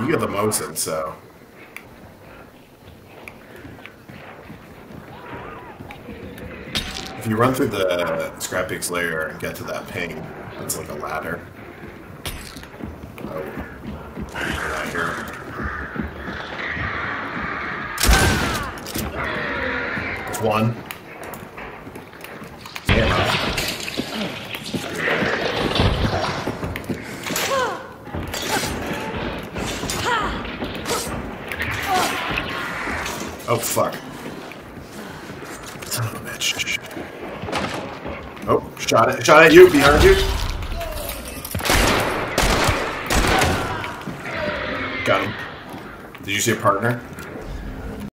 You got the Mosin, so. If you run through the Scrap Pig's and get to that ping, it's like a ladder. Oh. Here. One. Oh, fuck. Son of a bitch. Oh, shot it. Shot at you, behind you. Got him. Did you see a partner?